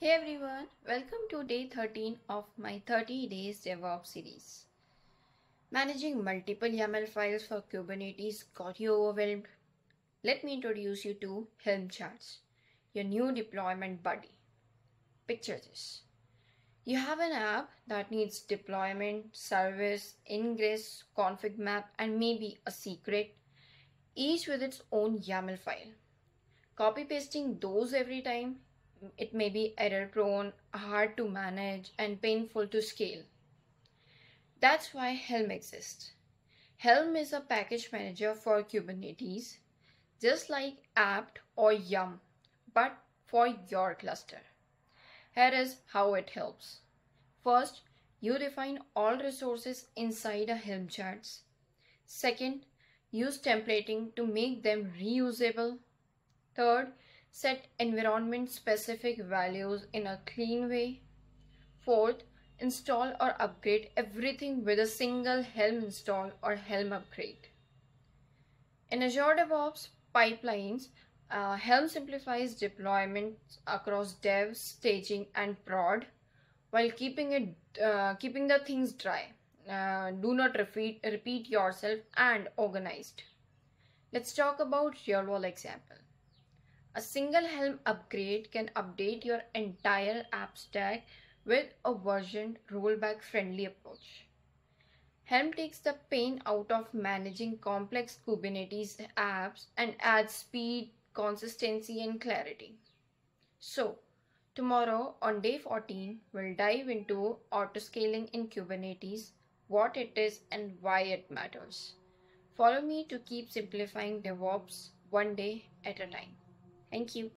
Hey everyone, welcome to day 13 of my 30 days DevOps series. Managing multiple YAML files for Kubernetes got you overwhelmed? Let me introduce you to Helm charts, your new deployment buddy. Picture this. You have an app that needs deployment, service, ingress, config map, and maybe a secret, each with its own YAML file. Copy pasting those every time it may be error prone, hard to manage, and painful to scale. That's why Helm exists. Helm is a package manager for Kubernetes, just like apt or yum, but for your cluster. Here is how it helps. First, you define all resources inside a Helm charts. Second, use templating to make them reusable. Third, set environment specific values in a clean way. Fourth, install or upgrade everything with a single Helm install or Helm upgrade. In Azure DevOps pipelines, uh, Helm simplifies deployment across dev, staging, and prod while keeping it uh, keeping the things dry. Uh, do not repeat repeat yourself and organized. Let's talk about real world example. A single Helm upgrade can update your entire app stack with a version rollback friendly approach. Helm takes the pain out of managing complex Kubernetes apps and adds speed, consistency, and clarity. So, tomorrow on day 14, we'll dive into autoscaling in Kubernetes, what it is, and why it matters. Follow me to keep simplifying DevOps one day at a time. Thank you.